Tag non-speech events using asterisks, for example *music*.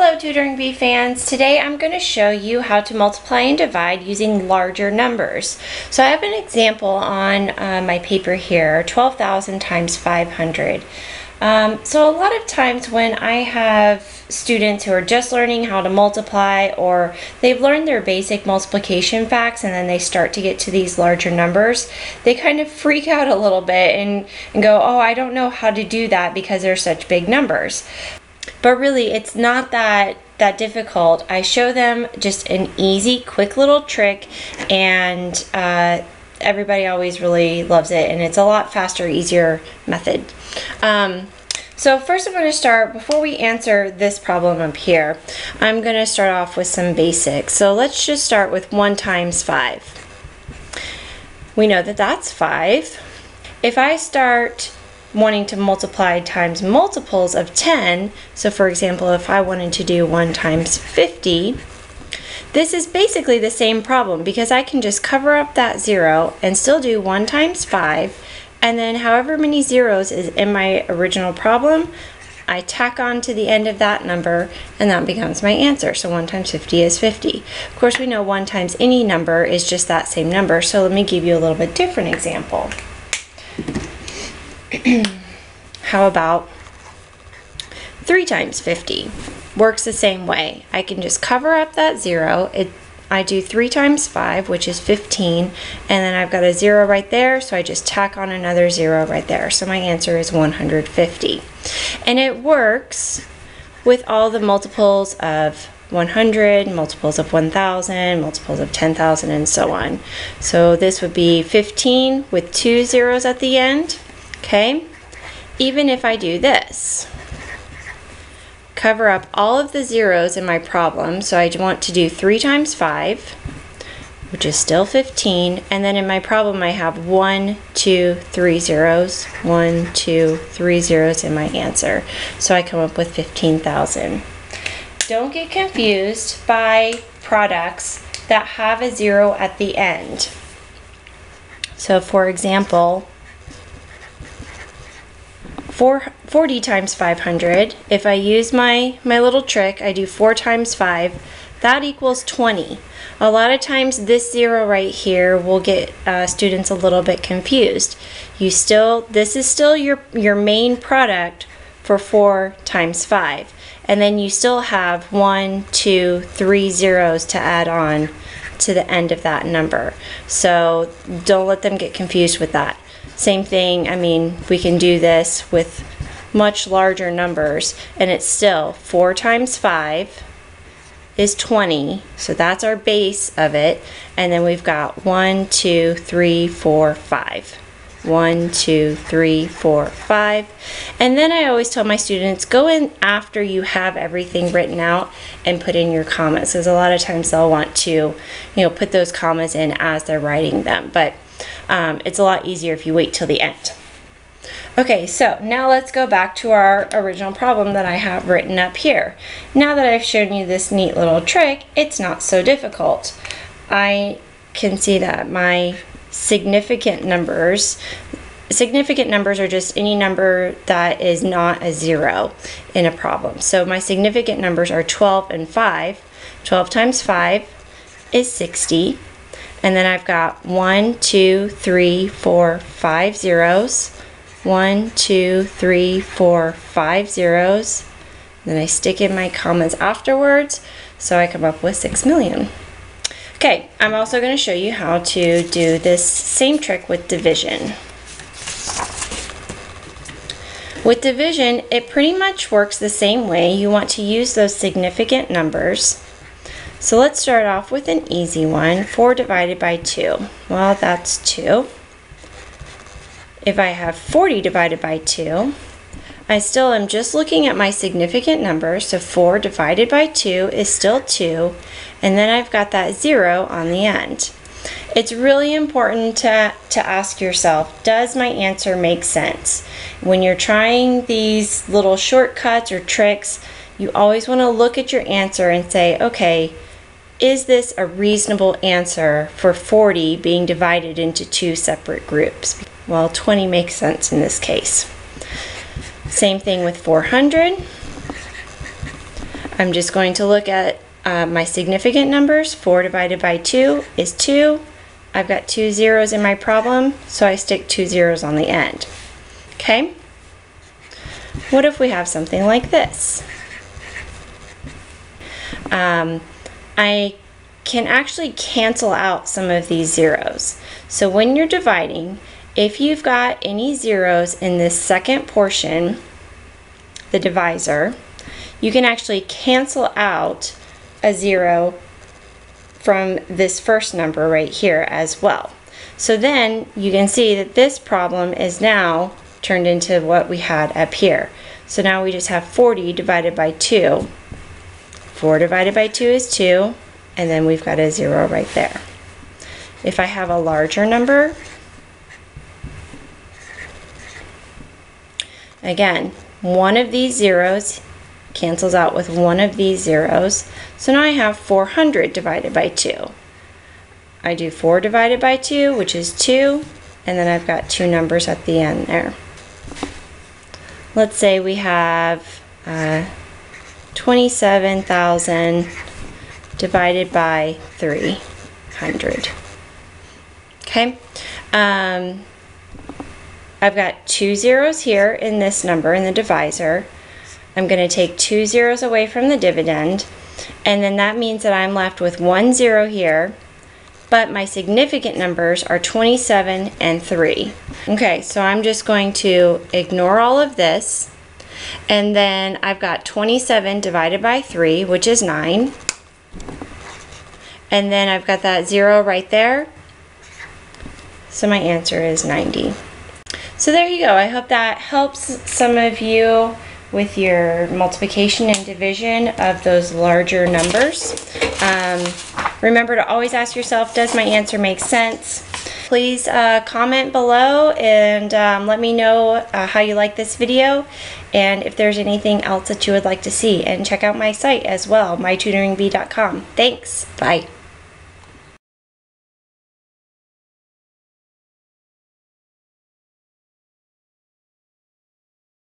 Hello Tutoring Bee fans. Today I'm going to show you how to multiply and divide using larger numbers. So I have an example on uh, my paper here, 12,000 times 500. Um, so a lot of times when I have students who are just learning how to multiply or they've learned their basic multiplication facts and then they start to get to these larger numbers, they kind of freak out a little bit and, and go, oh, I don't know how to do that because they're such big numbers. But really, it's not that that difficult. I show them just an easy, quick little trick, and uh, everybody always really loves it. And it's a lot faster, easier method. Um, so first I'm going to start, before we answer this problem up here, I'm going to start off with some basics. So let's just start with 1 times 5. We know that that's 5. If I start wanting to multiply times multiples of 10, so for example, if I wanted to do 1 times 50, this is basically the same problem because I can just cover up that 0 and still do 1 times 5, and then however many zeros is in my original problem, I tack on to the end of that number and that becomes my answer. So 1 times 50 is 50. Of course we know 1 times any number is just that same number, so let me give you a little bit different example. *clears throat* How about 3 times 50? Works the same way. I can just cover up that 0. It, I do 3 times 5, which is 15, and then I've got a 0 right there, so I just tack on another 0 right there. So my answer is 150. And it works with all the multiples of 100, multiples of 1,000, multiples of 10,000, and so on. So this would be 15 with two zeros at the end okay? Even if I do this, cover up all of the zeros in my problem, so I want to do 3 times 5, which is still 15, and then in my problem I have 1, 2, 3 zeros, 1, 2, 3 zeros in my answer. So I come up with 15,000. Don't get confused by products that have a zero at the end. So for example, 4, 40 times 500. If I use my, my little trick, I do 4 times 5, that equals 20. A lot of times this zero right here will get uh, students a little bit confused. You still, this is still your, your main product for 4 times 5. And then you still have one, two, three zeros to add on to the end of that number. So don't let them get confused with that. Same thing, I mean, we can do this with much larger numbers, and it's still 4 times 5 is 20, so that's our base of it, and then we've got 1, 2, 3, 4, 5. 1, 2, 3, 4, 5. And then I always tell my students, go in after you have everything written out and put in your commas, because a lot of times they'll want to, you know, put those commas in as they're writing them. But um, it's a lot easier if you wait till the end. Okay, so now let's go back to our original problem that I have written up here. Now that I've shown you this neat little trick, it's not so difficult. I can see that my significant numbers, significant numbers are just any number that is not a zero in a problem. So my significant numbers are 12 and 5. 12 times 5 is 60. And then I've got one, two, three, four, five zeros. One, two, three, four, five zeros. Then I stick in my commas afterwards, so I come up with six million. Okay, I'm also going to show you how to do this same trick with division. With division, it pretty much works the same way. You want to use those significant numbers so let's start off with an easy one. 4 divided by 2. Well, that's 2. If I have 40 divided by 2, I still am just looking at my significant number. So 4 divided by 2 is still 2. And then I've got that 0 on the end. It's really important to, to ask yourself, does my answer make sense? When you're trying these little shortcuts or tricks, you always want to look at your answer and say, okay, is this a reasonable answer for 40 being divided into two separate groups? Well, 20 makes sense in this case. Same thing with 400. I'm just going to look at uh, my significant numbers. 4 divided by 2 is 2. I've got two zeros in my problem, so I stick two zeros on the end. Okay? What if we have something like this? Um, I can actually cancel out some of these zeros. So when you're dividing, if you've got any zeros in this second portion, the divisor, you can actually cancel out a zero from this first number right here as well. So then you can see that this problem is now turned into what we had up here. So now we just have 40 divided by 2. 4 divided by 2 is 2, and then we've got a 0 right there. If I have a larger number, again, one of these zeros cancels out with one of these zeros. So now I have 400 divided by 2. I do 4 divided by 2, which is 2, and then I've got two numbers at the end there. Let's say we have uh, 27,000 divided by 300. Okay. Um, I've got two zeros here in this number in the divisor. I'm going to take two zeros away from the dividend, and then that means that I'm left with one zero here, but my significant numbers are 27 and 3. Okay, so I'm just going to ignore all of this, and then I've got 27 divided by 3, which is 9. And then I've got that 0 right there. So my answer is 90. So there you go. I hope that helps some of you with your multiplication and division of those larger numbers. Um, remember to always ask yourself, does my answer make sense? Please uh, comment below and um, let me know uh, how you like this video and if there's anything else that you would like to see. And check out my site as well, mytutoringbee.com. Thanks. Bye.